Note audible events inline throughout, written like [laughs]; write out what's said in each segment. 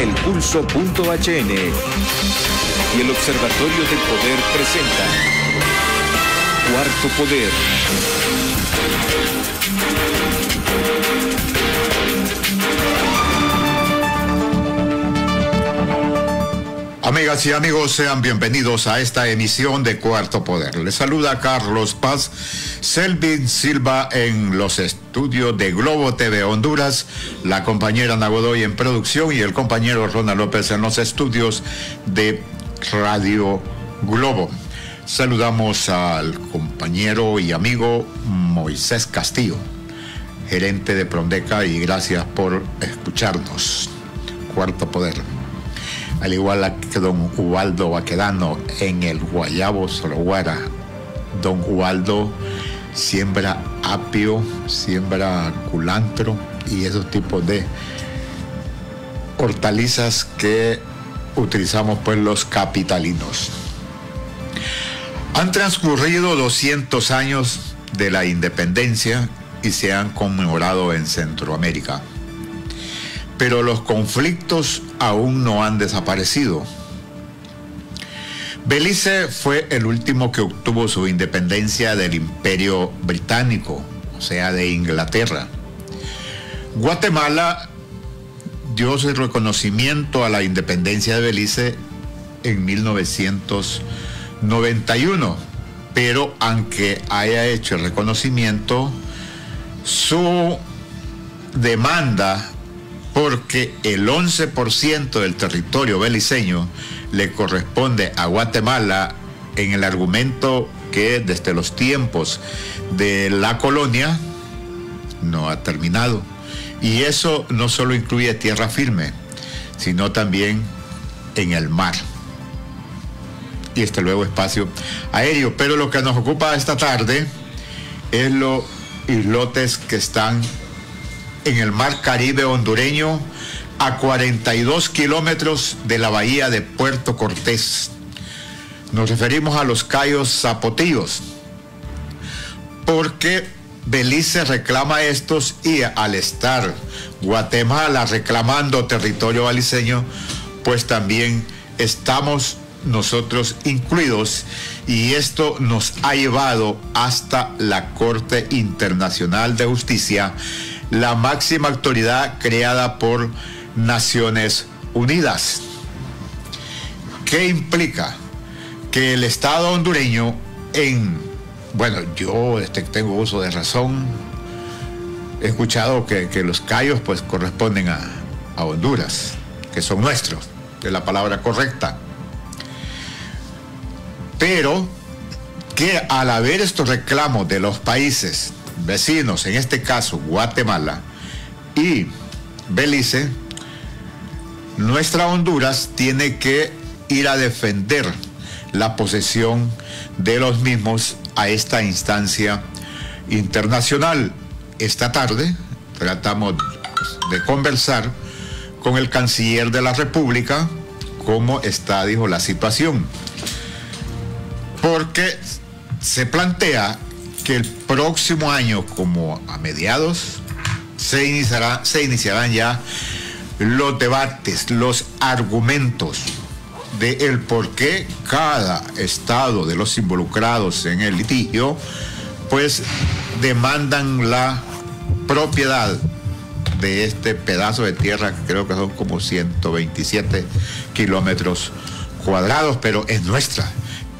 elpulso.hn y el Observatorio del Poder presenta Cuarto Poder. Amigas y amigos, sean bienvenidos a esta emisión de Cuarto Poder. Les saluda Carlos Paz, Selvin Silva en los estudios de Globo TV Honduras, la compañera Nagodoy en producción y el compañero Ronald López en los estudios de Radio Globo. Saludamos al compañero y amigo Moisés Castillo, gerente de Prondeca, y gracias por escucharnos. Cuarto Poder al igual que don Ubaldo Baquedano en el Guayabo Sologuara. Don Ubaldo siembra apio, siembra culantro y esos tipos de hortalizas que utilizamos pues los capitalinos. Han transcurrido 200 años de la independencia y se han conmemorado en Centroamérica pero los conflictos aún no han desaparecido. Belice fue el último que obtuvo su independencia del imperio británico, o sea, de Inglaterra. Guatemala dio su reconocimiento a la independencia de Belice en 1991, pero aunque haya hecho el reconocimiento, su demanda porque el 11% del territorio beliceño le corresponde a Guatemala en el argumento que desde los tiempos de la colonia no ha terminado. Y eso no solo incluye tierra firme, sino también en el mar. Y este luego espacio aéreo. Pero lo que nos ocupa esta tarde es los islotes que están en el mar Caribe hondureño a 42 kilómetros de la bahía de Puerto Cortés. Nos referimos a los Cayos Zapotillos, porque Belice reclama estos y al estar Guatemala reclamando territorio baliceño, pues también estamos nosotros incluidos y esto nos ha llevado hasta la Corte Internacional de Justicia la máxima autoridad creada por Naciones Unidas. ¿Qué implica? Que el Estado hondureño en, bueno, yo este, tengo uso de razón, he escuchado que, los callos pues corresponden a, a Honduras, que son nuestros, es la palabra correcta. Pero que al haber estos reclamos de los países vecinos, en este caso Guatemala y Belice, nuestra Honduras tiene que ir a defender la posesión de los mismos a esta instancia internacional. Esta tarde tratamos de conversar con el canciller de la República cómo está, dijo, la situación. Porque se plantea que el próximo año, como a mediados, se, iniciará, se iniciarán ya los debates, los argumentos de el por qué cada estado de los involucrados en el litigio, pues demandan la propiedad de este pedazo de tierra, que creo que son como 127 kilómetros cuadrados, pero es nuestra.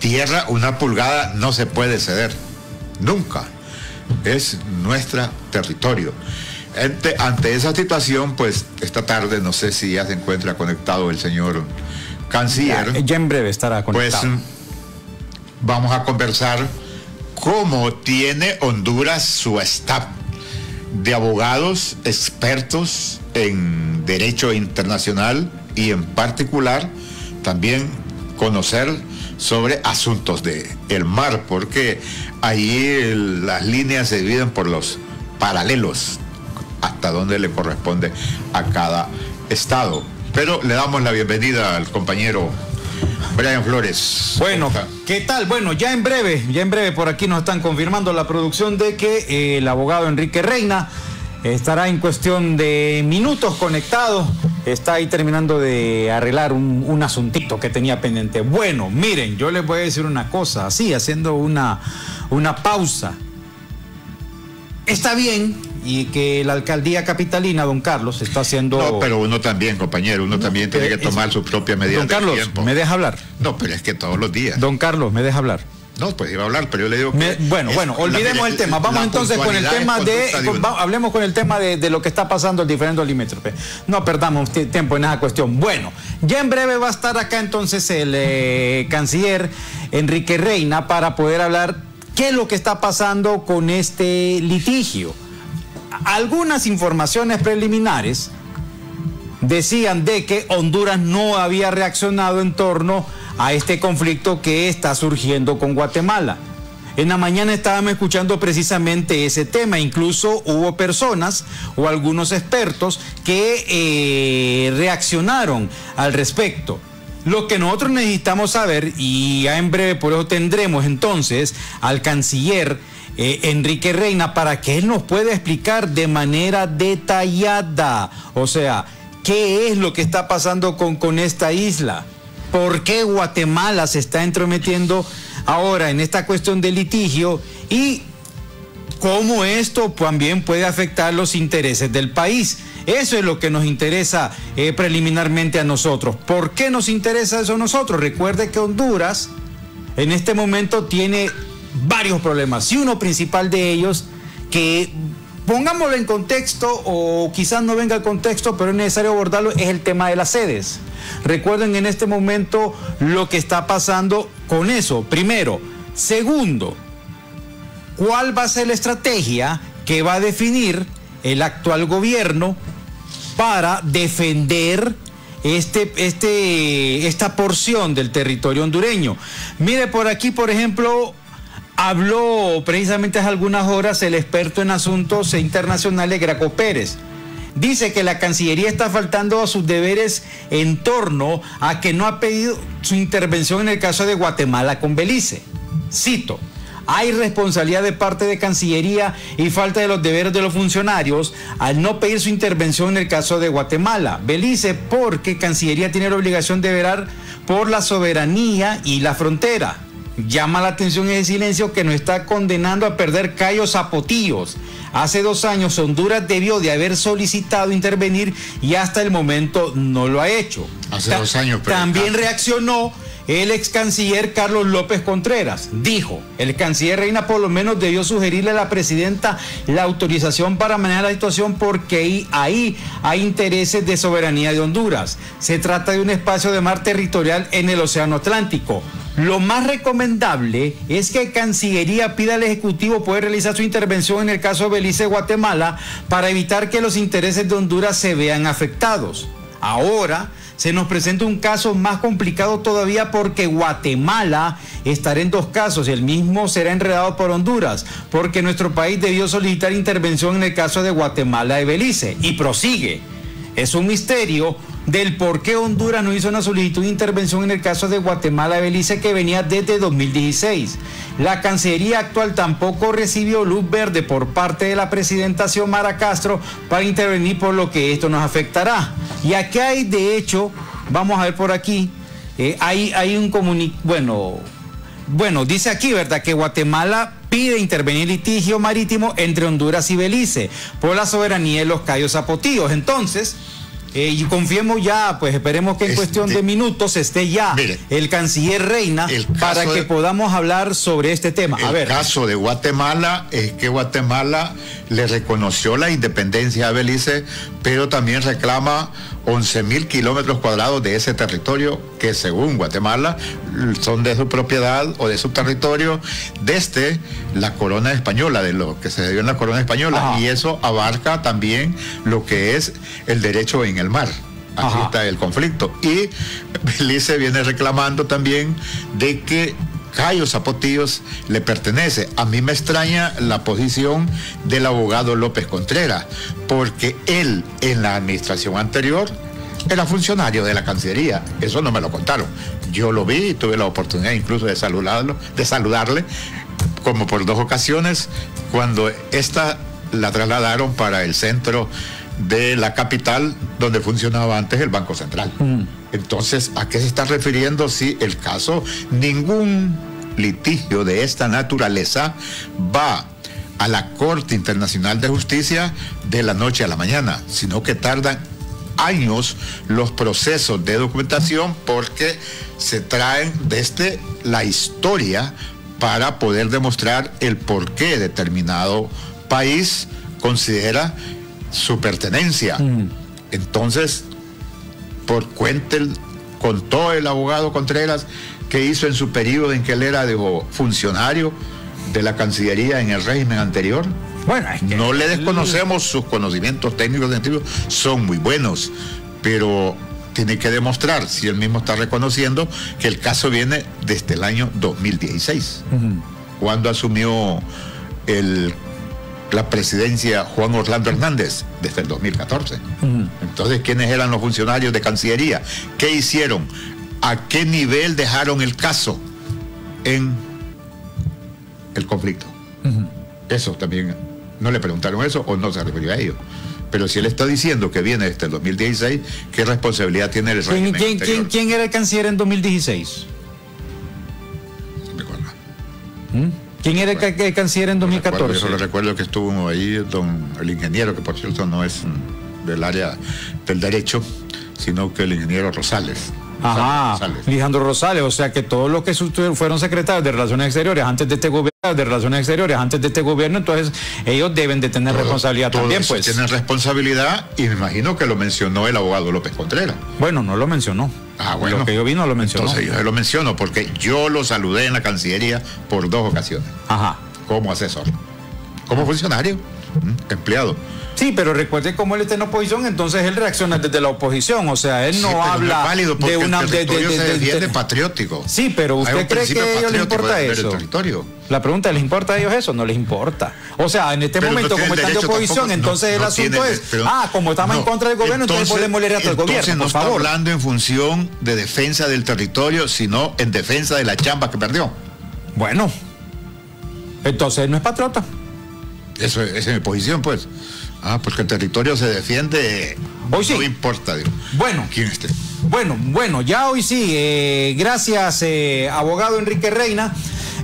Tierra, una pulgada no se puede ceder nunca. Es nuestro territorio. Ante, esa situación, pues esta tarde, no sé si ya se encuentra conectado el señor canciller. Ya, en breve estará pues, conectado. Pues vamos a conversar cómo tiene Honduras su staff de abogados expertos en derecho internacional y en particular también conocer sobre asuntos de el mar, porque ahí las líneas se dividen por los paralelos hasta donde le corresponde a cada estado. Pero le damos la bienvenida al compañero Brian Flores. Bueno, ¿qué tal? Bueno, ya en breve, ya en breve por aquí nos están confirmando la producción de que eh, el abogado Enrique Reina estará en cuestión de minutos conectado está ahí terminando de arreglar un, un, asuntito que tenía pendiente. Bueno, miren, yo les voy a decir una cosa, así, haciendo una, una pausa. Está bien y que la alcaldía capitalina, don Carlos, está haciendo. No, pero uno también, compañero, uno también tiene que tomar su propia medida. Don Carlos, ¿me deja hablar? No, pero es que todos los días. Don Carlos, ¿me deja hablar? No, pues iba a hablar, pero yo le digo que Bueno, bueno, olvidemos el tema. Vamos entonces con el tema de, hablemos con el tema de, lo que está pasando el diferente limítrofe. No perdamos tiempo en esa cuestión. Bueno, ya en breve va a estar acá entonces el eh, canciller Enrique Reina para poder hablar qué es lo que está pasando con este litigio. Algunas informaciones preliminares decían de que Honduras no había reaccionado en torno a este conflicto que está surgiendo con Guatemala. En la mañana estábamos escuchando precisamente ese tema, incluso hubo personas o algunos expertos que eh, reaccionaron al respecto. Lo que nosotros necesitamos saber, y ya en breve por eso tendremos entonces al canciller eh, Enrique Reina para que él nos pueda explicar de manera detallada, o sea, qué es lo que está pasando con, con esta isla. ¿Por qué Guatemala se está entrometiendo ahora en esta cuestión de litigio y cómo esto también puede afectar los intereses del país? Eso es lo que nos interesa eh, preliminarmente a nosotros. ¿Por qué nos interesa eso a nosotros? Recuerde que Honduras en este momento tiene varios problemas y uno principal de ellos que pongámoslo en contexto o quizás no venga al contexto, pero es necesario abordarlo, es el tema de las sedes. Recuerden en este momento lo que está pasando con eso, primero. Segundo, ¿cuál va a ser la estrategia que va a definir el actual gobierno para defender este, este, esta porción del territorio hondureño? Mire por aquí, por ejemplo, habló precisamente hace algunas horas el experto en asuntos internacionales Graco Pérez dice que la Cancillería está faltando a sus deberes en torno a que no ha pedido su intervención en el caso de Guatemala con Belice. Cito. Hay responsabilidad de parte de Cancillería y falta de los deberes de los funcionarios al no pedir su intervención en el caso de Guatemala. Belice porque Cancillería tiene la obligación de velar por la soberanía y la frontera. Llama la atención ese silencio que nos está condenando a perder callos zapotillos. Hace dos años Honduras debió de haber solicitado intervenir y hasta el momento no lo ha hecho. Hace dos años. Pero también reaccionó el ex canciller Carlos López Contreras. Dijo, el canciller Reina por lo menos debió sugerirle a la presidenta la autorización para manejar la situación porque ahí hay intereses de soberanía de Honduras. Se trata de un espacio de mar territorial en el Océano Atlántico. Lo más recomendable es que Cancillería pida al Ejecutivo poder realizar su intervención en el caso de Belice Guatemala para evitar que los intereses de Honduras se vean afectados. Ahora se nos presenta un caso más complicado todavía porque Guatemala estará en dos casos y el mismo será enredado por Honduras, porque nuestro país debió solicitar intervención en el caso de Guatemala y Belice y prosigue. Es un misterio del por qué Honduras no hizo una solicitud de intervención en el caso de Guatemala y Belice que venía desde 2016. La Cancillería actual tampoco recibió luz verde por parte de la presidenta Xiomara Castro para intervenir por lo que esto nos afectará. Y aquí hay, de hecho, vamos a ver por aquí, eh, hay, hay un comunicado, bueno, bueno, dice aquí, ¿verdad? Que Guatemala pide intervenir litigio marítimo entre Honduras y Belice por la soberanía de los Cayos Zapotillos. Entonces, eh, y confiemos ya, pues esperemos que en cuestión de minutos esté ya el canciller Reina para que podamos hablar sobre este tema. A el caso de Guatemala es que Guatemala le reconoció la independencia a Belice, pero también reclama 11 mil kilómetros cuadrados de ese territorio que según Guatemala son de su propiedad o de su territorio desde la corona española, de lo que se dio en la corona española. Y eso abarca también lo que es el derecho en el mar. Así está el conflicto. Y Belice viene reclamando también de que Cayo Zapotillos le pertenece. A mí me extraña la posición del abogado López Contreras, porque él en la administración anterior era funcionario de la Cancillería. Eso no me lo contaron. Yo lo vi y tuve la oportunidad incluso de saludarlo, de saludarle, como por dos ocasiones, cuando esta la trasladaron para el centro de la capital donde funcionaba antes el Banco Central. Mm. Entonces, ¿a qué se está refiriendo si el caso, ningún litigio de esta naturaleza va a la Corte Internacional de Justicia de la noche a la mañana, sino que tardan años los procesos de documentación porque se traen desde la historia para poder demostrar el por qué determinado país considera su pertenencia. Mm. Entonces, por cuente contó el abogado Contreras que hizo en su periodo en que él era funcionario de la Cancillería en el régimen anterior. Bueno, no le desconocemos sus conocimientos técnicos científicos, son muy buenos, pero tiene que demostrar, si él mismo está reconociendo, que el caso viene desde el año 2016, cuando asumió el la presidencia Juan Orlando Hernández desde el 2014. Entonces, ¿quiénes eran los funcionarios de Cancillería? ¿Qué hicieron? ¿A qué nivel dejaron el caso en el conflicto? Eso también, no le preguntaron eso o no se refirió a ello. Pero si él está diciendo que viene desde el 2016, ¿qué responsabilidad tiene el régimen ¿Quién, quién, ¿quién, era el canciller en 2016? me acuerdo. ¿Mm? ¿Quién era el, canciller en 2014? Yo solo recuerdo que estuvo ahí don, el ingeniero, que por cierto no es del área del derecho, sino que el ingeniero Rosales. Ajá, Alejandro Rosales, o sea que todos los que fueron secretarios de Relaciones Exteriores antes de este gobierno, de Relaciones Exteriores antes de este gobierno, entonces ellos deben de tener responsabilidad también, pues. Tienen responsabilidad y me imagino que lo mencionó el abogado López Contreras. Bueno, no lo mencionó. Ah, bueno. Lo que yo vi no lo mencionó. Entonces yo lo menciono porque yo lo saludé en la Cancillería por dos ocasiones. Ajá. Como asesor. Como funcionario, empleado. Sí, pero recuerde cómo él está en oposición, entonces él reacciona desde la oposición, o sea, él no habla de una el de, de, patriótico. Sí, pero usted cree que a ellos les importa eso. La pregunta, ¿les importa a ellos eso? No les importa. O sea, en este momento, como están de oposición, entonces el asunto es, ah, como estamos en contra del gobierno, entonces, podemos leer hasta el gobierno. no está hablando en función de defensa del territorio, sino en defensa de la chamba que perdió. Bueno, entonces no es patriota. Eso, esa es mi posición, pues. Ah, porque el territorio se defiende. Hoy sí. No importa, digo. Bueno. ¿Quién esté? Bueno, bueno, ya hoy sí. Eh, gracias, eh, abogado Enrique Reina.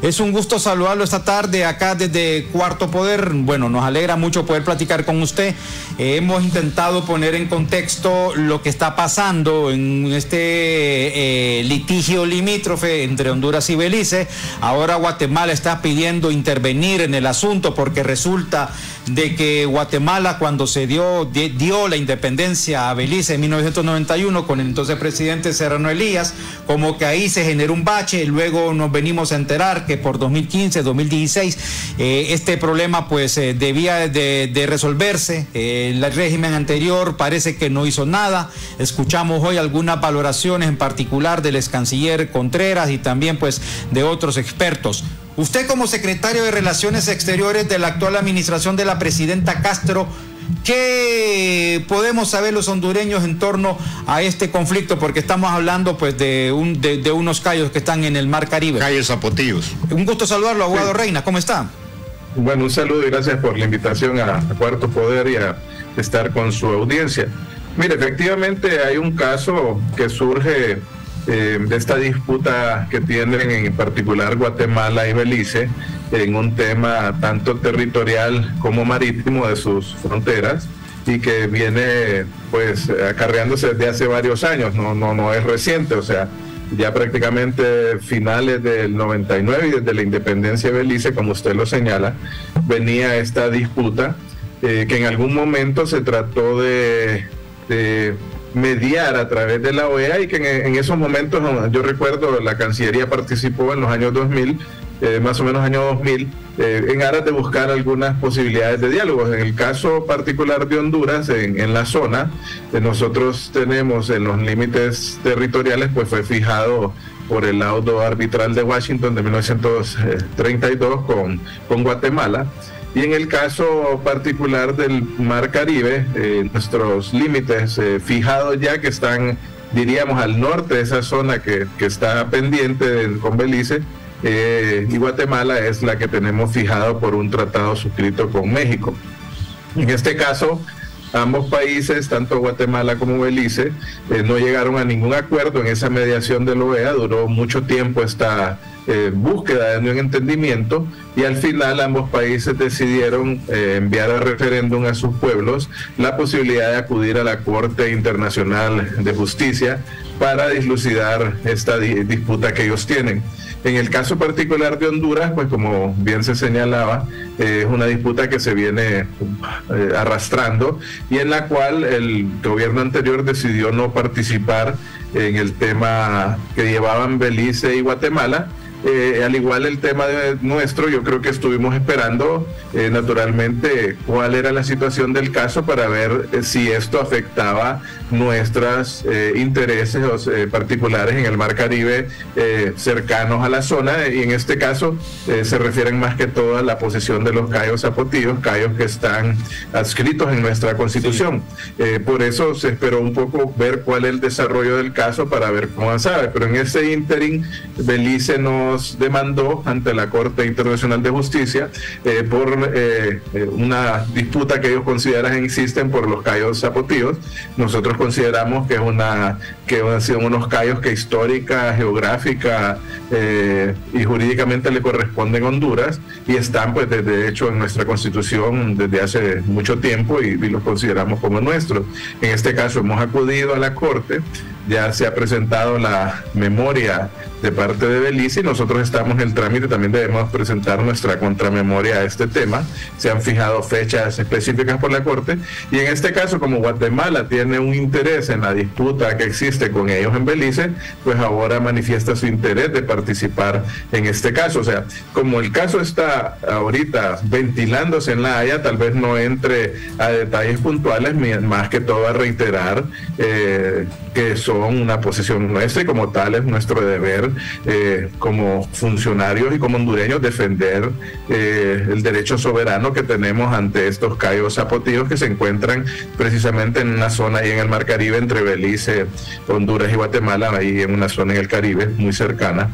Es un gusto saludarlo esta tarde acá desde Cuarto Poder. Bueno, nos alegra mucho poder platicar con usted. Eh, hemos intentado poner en contexto lo que está pasando en este eh, litigio limítrofe entre Honduras y Belice. Ahora Guatemala está pidiendo intervenir en el asunto porque resulta de que Guatemala cuando se dio, dio la independencia a Belice en 1991 con el entonces presidente Serrano Elías, como que ahí se generó un bache, y luego nos venimos a enterar que por 2015, 2016, eh, este problema pues eh, debía de, resolverse. Eh, el régimen anterior parece que no hizo nada. Escuchamos hoy algunas valoraciones en particular del ex canciller Contreras y también pues de otros expertos. Usted como secretario de Relaciones Exteriores de la actual administración de la presidenta Castro, ¿Qué podemos saber los hondureños en torno a este conflicto? Porque estamos hablando pues de, un, de, unos callos que están en el Mar Caribe. Calles Zapotillos. Un gusto saludarlo, abogado Reina. ¿Cómo está? Bueno, un saludo y gracias por la invitación a, Cuarto Poder y a estar con su audiencia. Mire, efectivamente hay un caso que surge eh, de esta disputa que tienen en particular Guatemala y Belice en un tema tanto territorial como marítimo de sus fronteras y que viene pues acarreándose desde hace varios años, no, no, no es reciente, o sea, ya prácticamente finales del 99 y desde la independencia de Belice, como usted lo señala, venía esta disputa eh, que en algún momento se trató de, mediar a través de la OEA y que en, en, esos momentos, yo recuerdo, la Cancillería participó en los años 2000 eh, más o menos año 2000, eh, en aras de buscar algunas posibilidades de diálogo. En el caso particular de Honduras, en, la zona, eh, nosotros tenemos en los límites territoriales, pues fue fijado por el laudo arbitral de Washington de 1932 con, con Guatemala. Y en el caso particular del Mar Caribe, nuestros límites fijados ya que están, diríamos, al norte de esa zona que, que está pendiente con Belice, eh, y Guatemala es la que tenemos fijado por un tratado suscrito con México. En este caso, ambos países, tanto Guatemala como Belice, eh, no llegaron a ningún acuerdo en esa mediación de la OEA, duró mucho tiempo esta eh, búsqueda de un entendimiento y al final ambos países decidieron eh, enviar al referéndum a sus pueblos la posibilidad de acudir a la Corte Internacional de Justicia para dislucidar esta disputa que ellos tienen. En el caso particular de Honduras, pues como bien se señalaba, eh, es una disputa que se viene arrastrando y en la cual el gobierno anterior decidió no participar en el tema que llevaban Belice y Guatemala eh, al igual el tema de nuestro, yo creo que estuvimos esperando eh, naturalmente cuál era la situación del caso para ver eh, si esto afectaba nuestros intereses particulares en el Mar Caribe cercanos a la zona. Y en este caso se refieren más que todo a la posesión de los cayos zapotillos, cayos que están adscritos en nuestra constitución. por eso se esperó un poco ver cuál es el desarrollo del caso para ver cómo avanzaba, pero en ese interim Belice no demandó ante la Corte Internacional de Justicia eh, por eh, eh, una disputa que ellos consideran existen por los callos zapotillos. Nosotros consideramos que es una que han sido unos callos que histórica, geográfica y jurídicamente le corresponden a Honduras y están pues de hecho en nuestra constitución desde hace mucho tiempo y, y los consideramos como nuestros. En este caso hemos acudido a la Corte ya se ha presentado la memoria de parte de Belice y nosotros estamos en el trámite, también debemos presentar nuestra contramemoria a este tema. Se han fijado fechas específicas por la Corte y en este caso, como Guatemala tiene un interés en la disputa que existe con ellos en Belice, pues ahora manifiesta su interés de participar en este caso. O sea, como el caso está ahorita ventilándose en la Haya, tal vez no entre a detalles puntuales, más que todo a reiterar eh, que son una posición nuestra y como tal es nuestro deber eh, como funcionarios y como hondureños defender eh, el derecho soberano que tenemos ante estos cayos zapotillos que se encuentran precisamente en una zona ahí en el Mar Caribe entre Belice, Honduras y Guatemala, ahí en una zona en el Caribe muy cercana.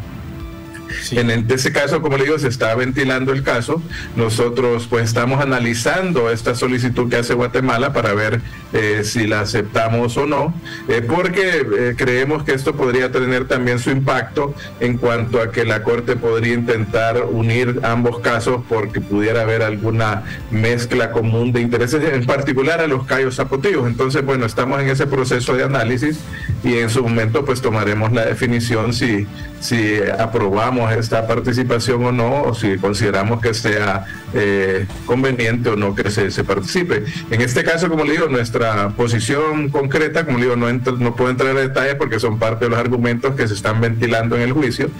En ese caso, como le digo, se está ventilando el caso. Nosotros pues estamos analizando esta solicitud que hace Guatemala para ver eh, si la aceptamos o no, eh, porque eh, creemos que esto podría tener también su impacto en cuanto a que la Corte podría intentar unir ambos casos porque pudiera haber alguna mezcla común de intereses, en particular a los callos zapotillos. Entonces, bueno, estamos en ese proceso de análisis y en su momento pues tomaremos la definición si, si aprobamos esta participación o no, o si consideramos que sea eh, conveniente o no que se, participe. En este caso, como le digo, nuestra posición concreta, como le digo, no, no puedo entrar en detalle porque son parte de los argumentos que se están ventilando en el juicio,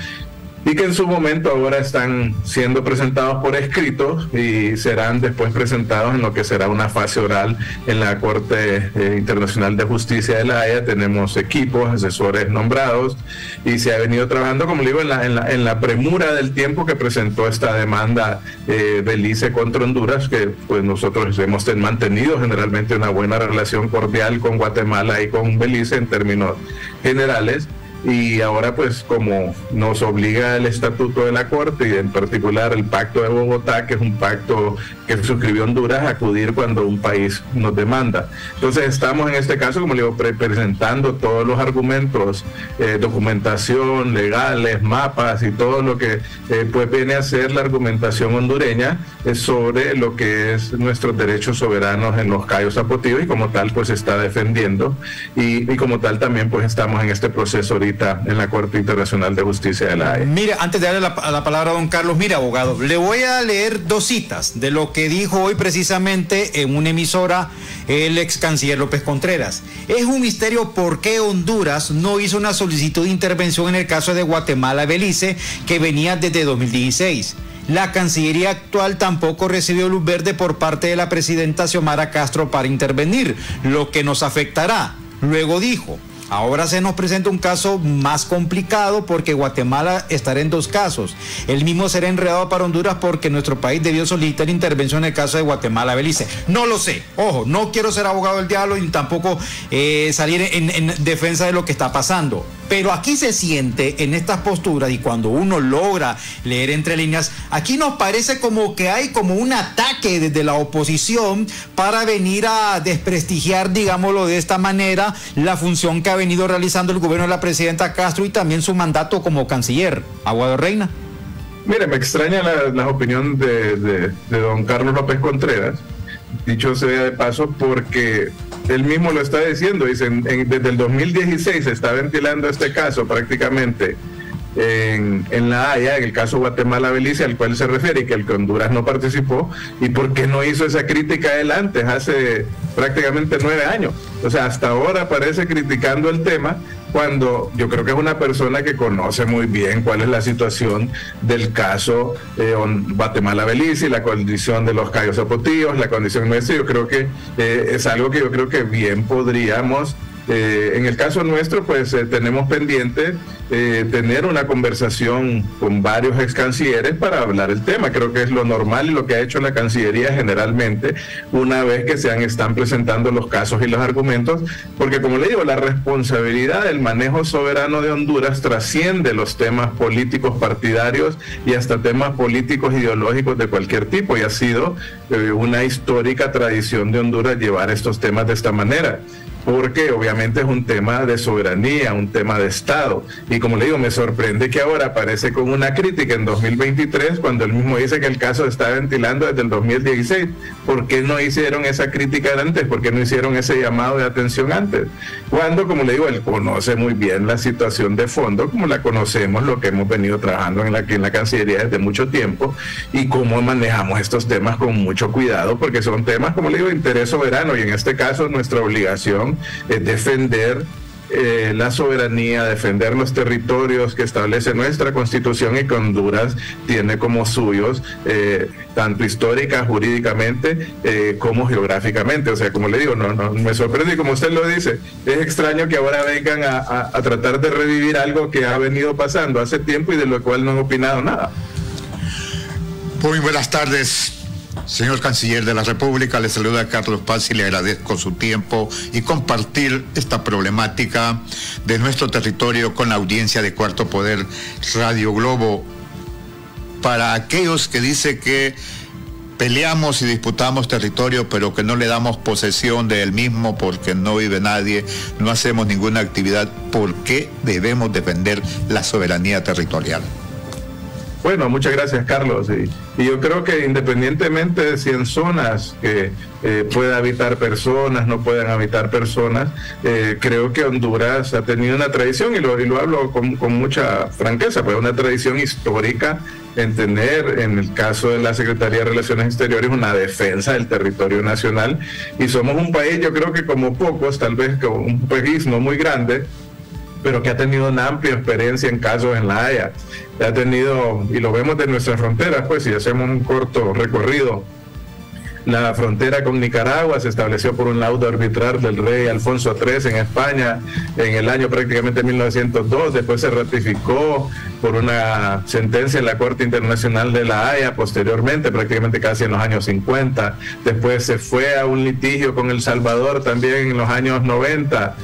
y que en su momento ahora están siendo presentados por escrito y serán después presentados en lo que será una fase oral en la Corte eh, Internacional de Justicia de la Haya. Tenemos equipos, asesores nombrados y se ha venido trabajando, como digo, en la, en la, premura del tiempo que presentó esta demanda eh, Belice contra Honduras, que pues nosotros hemos mantenido generalmente una buena relación cordial con Guatemala y con Belice en términos generales y ahora pues como nos obliga el estatuto de la Corte y en particular el pacto de Bogotá, que es un pacto que suscribió Honduras, acudir cuando un país nos demanda. Entonces estamos en este caso, como le digo, presentando todos los argumentos, eh, documentación, legales, mapas y todo lo que eh, pues viene a ser la argumentación hondureña sobre lo que es nuestros derechos soberanos en los Cayos Zapotillos y como tal pues está defendiendo y, y como tal también pues estamos en este proceso ahorita en la Corte Internacional de Justicia de la Haya. Mira, antes de darle la, la, palabra a don Carlos, mira, abogado, le voy a leer dos citas de lo que dijo hoy precisamente en una emisora el ex canciller López Contreras. Es un misterio por qué Honduras no hizo una solicitud de intervención en el caso de Guatemala-Belice que venía desde 2016. La Cancillería actual tampoco recibió luz verde por parte de la presidenta Xiomara Castro para intervenir, lo que nos afectará. Luego dijo, Ahora se nos presenta un caso más complicado porque Guatemala estará en dos casos. El mismo será enredado para Honduras porque nuestro país debió solicitar intervención en el caso de Guatemala-Belice. No lo sé. Ojo, no quiero ser abogado del diablo y tampoco eh, salir en defensa de lo que está pasando. Pero aquí se siente en estas posturas y cuando uno logra leer entre líneas, aquí nos parece como que hay como un ataque desde la oposición para venir a desprestigiar, digámoslo de esta manera, la función que ha venido realizando el gobierno de la presidenta Castro y también su mandato como canciller. Aguado Reina. Mire, me extraña la, opinión de, don Carlos López Contreras, dicho sea de paso, porque él mismo lo está diciendo, dicen, desde el 2016 se está ventilando este caso prácticamente en, La Haya, en el caso Guatemala-Belice, al cual se refiere y que el que Honduras no participó, y por qué no hizo esa crítica él antes, hace prácticamente nueve años. O sea, hasta ahora parece criticando el tema cuando yo creo que es una persona que conoce muy bien cuál es la situación del caso eh, Guatemala-Belice, la condición de los callos zapotillos, la condición nuestra. Yo creo que eh, es algo que yo creo que bien podríamos eh, en el caso nuestro, pues eh, tenemos pendiente eh, tener una conversación con varios ex cancilleres para hablar el tema. Creo que es lo normal y lo que ha hecho la Cancillería generalmente una vez que se han, están presentando los casos y los argumentos, porque como le digo, la responsabilidad del manejo soberano de Honduras trasciende los temas políticos partidarios y hasta temas políticos ideológicos de cualquier tipo y ha sido una histórica tradición de Honduras llevar estos temas de esta manera porque obviamente es un tema de soberanía, un tema de Estado. Y como le digo, me sorprende que ahora aparece con una crítica en 2023 cuando él mismo dice que el caso está ventilando desde el 2016. ¿Por qué no hicieron esa crítica antes? ¿Por qué no hicieron ese llamado de atención antes? Cuando, como le digo, él conoce muy bien la situación de fondo, como la conocemos, lo que hemos venido trabajando en la, en la Cancillería desde mucho tiempo, y cómo manejamos estos temas con mucho cuidado, porque son temas, como le digo, de interés soberano, y en este caso nuestra obligación es defender eh, la soberanía, defender los territorios que establece nuestra constitución y que Honduras tiene como suyos, eh, tanto histórica, jurídicamente, eh, como geográficamente. O sea, como le digo, no, no me sorprende y como usted lo dice, es extraño que ahora vengan a, a tratar de revivir algo que ha venido pasando hace tiempo y de lo cual no han opinado nada. Muy buenas tardes. Señor Canciller de la República, le saluda Carlos Paz y le agradezco su tiempo y compartir esta problemática de nuestro territorio con la audiencia de Cuarto Poder Radio Globo. Para aquellos que dicen que peleamos y disputamos territorio, pero que no le damos posesión de él mismo porque no vive nadie, no hacemos ninguna actividad, ¿por qué debemos defender la soberanía territorial? Bueno, muchas gracias, Carlos. Y, yo creo que independientemente de si en zonas que eh, pueda habitar personas, no puedan habitar personas, eh, creo que Honduras ha tenido una tradición, y lo, hablo con, mucha franqueza, pues una tradición histórica en tener, en el caso de la Secretaría de Relaciones Exteriores, una defensa del territorio nacional. Y somos un país, yo creo que como pocos, tal vez como un país no muy grande, pero que ha tenido una amplia experiencia en casos en La Haya. Ha tenido, y lo vemos de nuestras fronteras, pues si hacemos un corto recorrido la frontera con Nicaragua se estableció por un laudo arbitral del rey Alfonso III en España en el año prácticamente 1902. Después se ratificó por una sentencia en la Corte Internacional de la Haya posteriormente, prácticamente casi en los años 50. Después se fue a un litigio con El Salvador también en los años 90.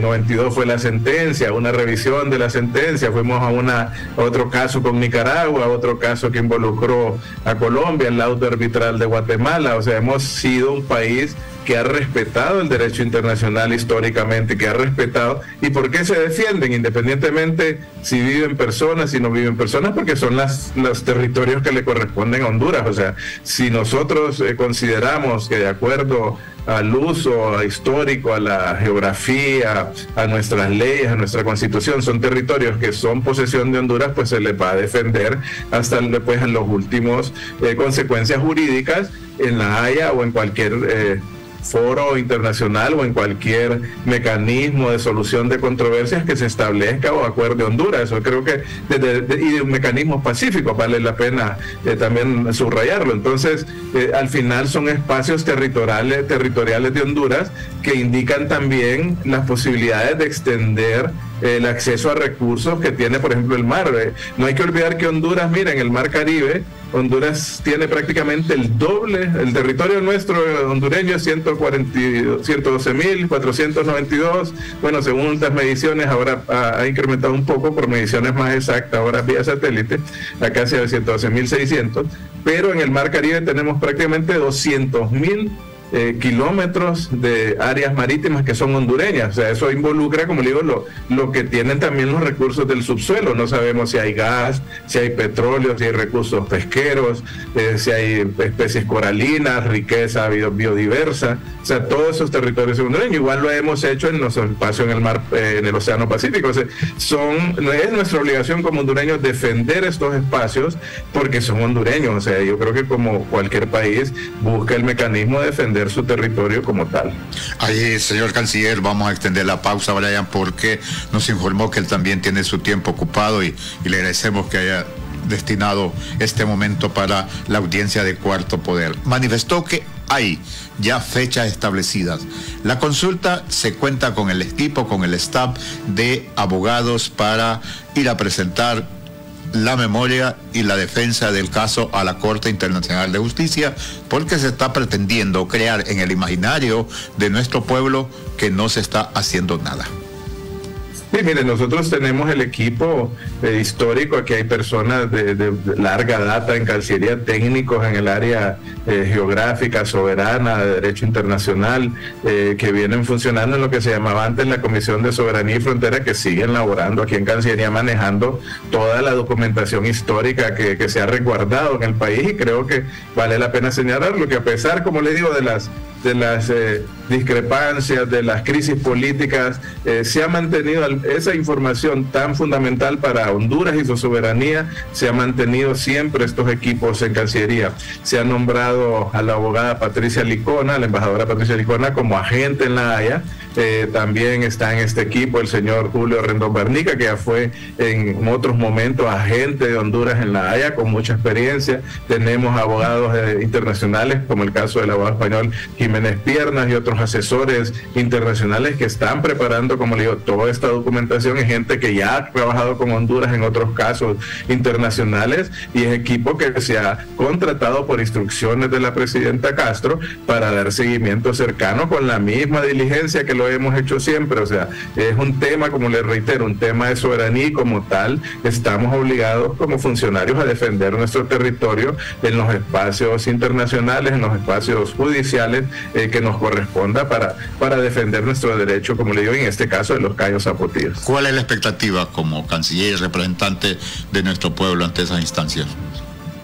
92 eh, fue la sentencia, una revisión de la sentencia. Fuimos a, una, otro caso con Nicaragua, otro caso que involucró a Colombia, el laudo arbitral de Guatemala o sea, hemos sido un país que ha respetado el derecho internacional históricamente, que ha respetado. ¿Y por qué se defienden? Independientemente si viven personas, si no viven personas, porque son las, los territorios que le corresponden a Honduras. O sea, si nosotros eh, consideramos que de acuerdo al uso histórico, a la geografía, a nuestras leyes, a nuestra constitución, son territorios que son posesión de Honduras, pues se les va a defender hasta después en los últimos eh, consecuencias jurídicas en La Haya o en cualquier eh, foro internacional o en cualquier mecanismo de solución de controversias que se establezca o acuerde Honduras. Eso creo que, y de mecanismos pacíficos, vale la pena eh, también subrayarlo. Entonces, eh, al final son espacios territoriales, territoriales de Honduras que indican también las posibilidades de extender el acceso a recursos que tiene, por ejemplo, el mar. Eh, no hay que olvidar que Honduras, miren, el mar Caribe, Honduras tiene prácticamente el doble, el territorio nuestro hondureño es 112.492, bueno, según las mediciones ahora ha, incrementado un poco por mediciones más exactas, ahora vía satélite, a casi a 112.600, pero en el mar Caribe tenemos prácticamente 200.000 eh, kilómetros de áreas marítimas que son hondureñas. O sea, eso involucra, como digo, lo, que tienen también los recursos del subsuelo. No sabemos si hay gas, si hay petróleo, si hay recursos pesqueros, eh, si hay especies coralinas, riqueza biodiversa. O sea, todos esos territorios hondureños. Igual lo hemos hecho en nuestro espacio en el mar, eh, en el Océano Pacífico. O sea, son, es nuestra obligación como hondureños defender estos espacios porque son hondureños. O sea, yo creo que como cualquier país busca el mecanismo de defender su territorio como tal. Ahí, señor canciller, vamos a extender la pausa, Brian, porque nos informó que él también tiene su tiempo ocupado y, y le agradecemos que haya destinado este momento para la audiencia de Cuarto Poder. Manifestó que hay ya fechas establecidas. La consulta se cuenta con el equipo, con el staff de abogados para ir a presentar la memoria y la defensa del caso a la Corte Internacional de Justicia, porque se está pretendiendo crear en el imaginario de nuestro pueblo que no se está haciendo nada. Sí, mire, nosotros tenemos el equipo eh, histórico, aquí hay personas de, larga data en Cancillería, técnicos en el área eh, geográfica, soberana, de derecho internacional, eh, que vienen funcionando en lo que se llamaba antes la Comisión de Soberanía y Frontera, que siguen laborando aquí en Cancillería, manejando toda la documentación histórica que, que se ha resguardado en el país y creo que vale la pena señalarlo, que a pesar, como le digo, de las de las eh, discrepancias, de las crisis políticas, eh, se ha mantenido esa información tan fundamental para Honduras y su soberanía, se ha mantenido siempre estos equipos en Cancillería. Se ha nombrado a la abogada Patricia Licona, la embajadora Patricia Licona, como agente en La Haya eh, también está en este equipo el señor Julio Rendón Bernica, que ya fue en otros momentos agente de Honduras en La Haya con mucha experiencia. Tenemos abogados eh, internacionales, como el caso del abogado español Jiménez Piernas y otros asesores internacionales que están preparando, como le digo, toda esta documentación. Es gente que ya ha trabajado con Honduras en otros casos internacionales y es equipo que se ha contratado por instrucciones de la presidenta Castro para dar seguimiento cercano con la misma diligencia que lo hemos hecho siempre. O sea, es un tema, como les reitero, un tema de soberanía y como tal estamos obligados como funcionarios a defender nuestro territorio en los espacios internacionales, en los espacios judiciales eh, que nos corresponda para, para defender nuestro derecho, como le digo, en este caso de los callos zapotillos. ¿Cuál es la expectativa como canciller y representante de nuestro pueblo ante esas instancias?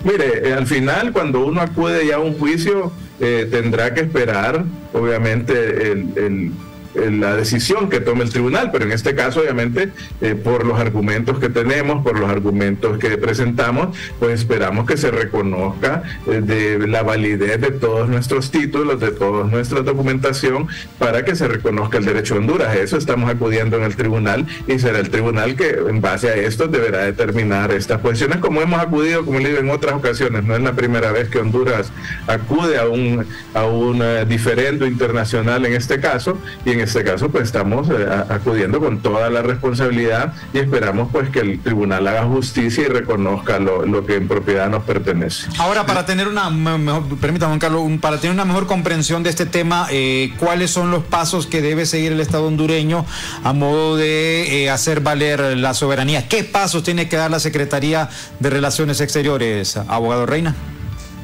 Mire, eh, al final cuando uno acude ya a un juicio, eh, tendrá que esperar, obviamente, el la decisión que tome el tribunal, pero en este caso obviamente eh, por los argumentos que tenemos, por los argumentos que presentamos, pues esperamos que se reconozca eh, la validez de todos nuestros títulos, de toda nuestra documentación, para que se reconozca el derecho de Honduras. Eso estamos acudiendo en el tribunal y será el tribunal que en base a esto deberá determinar estas cuestiones, como hemos acudido, como le digo, en otras ocasiones. No es la primera vez que Honduras acude a un, a un eh, diferendo internacional en este caso y en en este caso pues estamos eh, acudiendo con toda la responsabilidad y esperamos pues que el tribunal haga justicia y reconozca lo, que en propiedad nos pertenece. Ahora para tener una mejor, permítame Carlos, para tener una mejor comprensión de este tema, eh, ¿cuáles son los pasos que debe seguir el Estado hondureño a modo de eh, hacer valer la soberanía? ¿Qué pasos tiene que dar la Secretaría de Relaciones Exteriores, abogado Reina?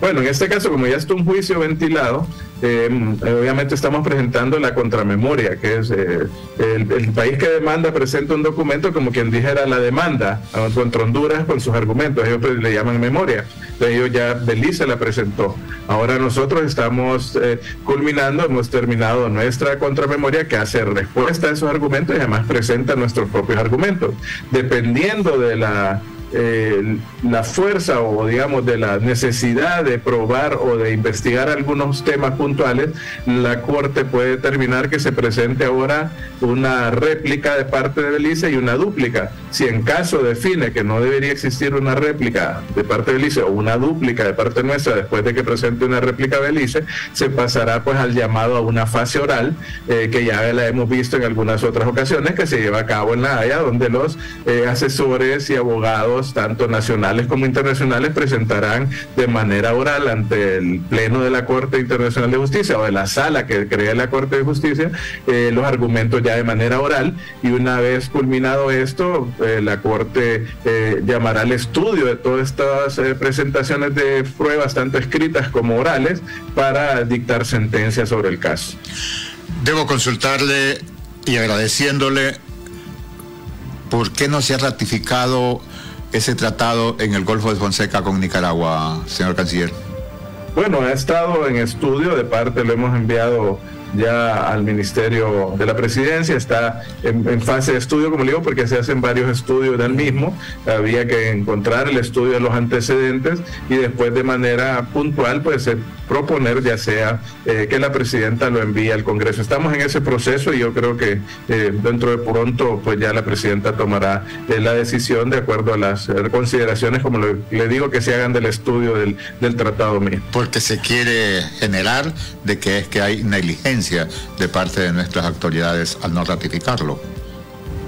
Bueno, en este caso, como ya está un juicio ventilado, eh, obviamente estamos presentando la contramemoria, que es eh, el, país que demanda presenta un documento como quien dijera la demanda contra Honduras con sus argumentos, ellos pues, le llaman memoria. Entonces ellos ya Belice la presentó. Ahora nosotros estamos eh, culminando, hemos terminado nuestra contramemoria que hace respuesta a esos argumentos y además presenta nuestros propios argumentos. Dependiendo de la eh, la fuerza o digamos de la necesidad de probar o de investigar algunos temas puntuales, la Corte puede determinar que se presente ahora una réplica de parte de Belice y una dúplica. Si en caso define que no debería existir una réplica de parte de Belice o una dúplica de parte nuestra después de que presente una réplica Belice, se pasará pues al llamado a una fase oral eh, que ya la hemos visto en algunas otras ocasiones que se lleva a cabo en la Haya, donde los eh, asesores y abogados tanto nacionales como internacionales, presentarán de manera oral ante el Pleno de la Corte Internacional de Justicia o de la sala que crea la Corte de Justicia eh, los argumentos ya de manera oral y una vez culminado esto, eh, la Corte eh, llamará al estudio de todas estas presentaciones de pruebas, tanto escritas como orales, para dictar sentencia sobre el caso. Debo consultarle y agradeciéndole por qué no se ha ratificado ese tratado en el Golfo de Fonseca con Nicaragua, señor canciller? Bueno, ha estado en estudio, de parte lo hemos enviado ya al Ministerio de la Presidencia, está en, fase de estudio, como le digo, porque se hacen varios estudios del mismo, había que encontrar el estudio de los antecedentes y después de manera puntual, pues proponer ya sea eh, que la presidenta lo envíe al Congreso. Estamos en ese proceso y yo creo que eh, dentro de pronto, pues ya la presidenta tomará eh, la decisión de acuerdo a las consideraciones, como le, digo, que se hagan del estudio del, del tratado mismo. Porque se quiere generar de que es que hay negligencia de parte de nuestras autoridades al no ratificarlo.